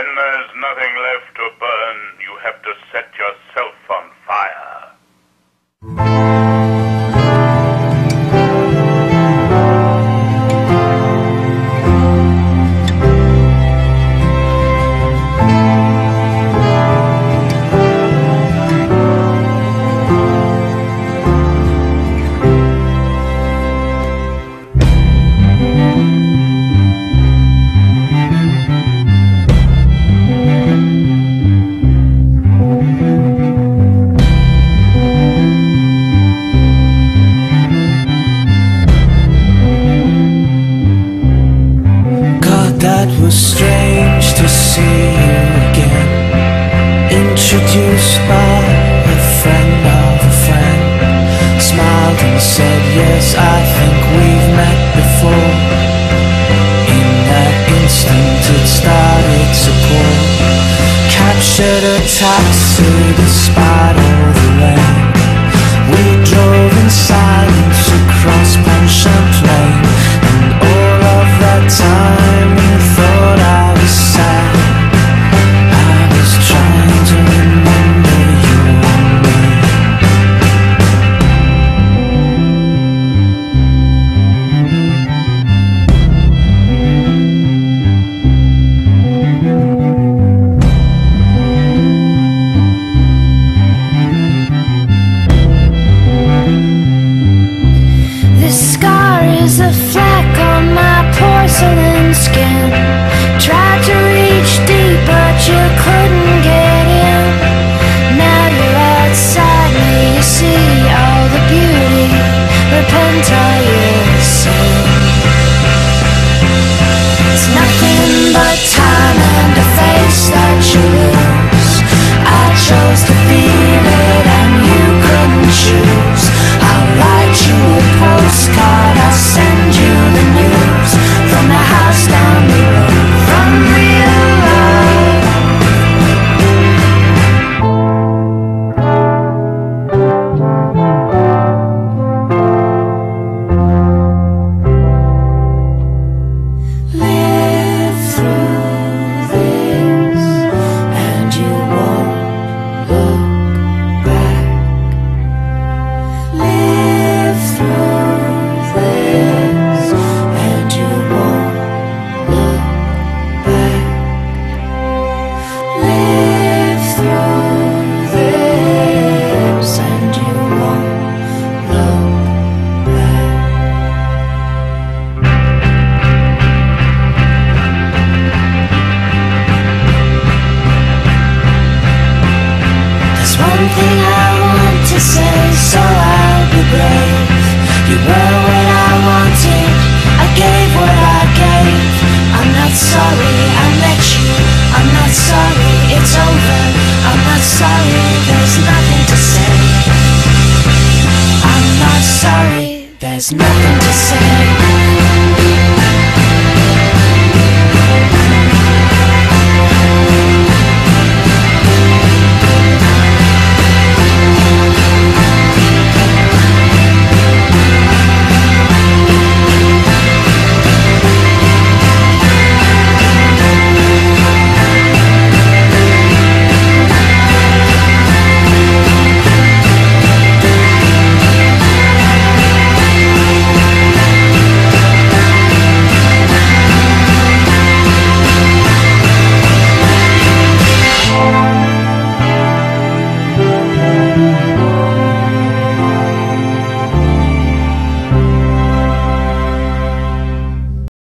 When there's nothing left to burn, you have to set yourself on fire. Strange to see you again. Introduced by a friend of a friend. Smiled and said, Yes, I think we've met before. In that instant, it started to pour. Captured a taxi despite all the rain. We drove in silence across Pontchartrain And Repent all your There's one thing I want to say, so I'll be brave. You were what I wanted, I gave what I gave. I'm not sorry I met you, I'm not sorry it's over. I'm not sorry, there's nothing to say. I'm not sorry, there's nothing to say.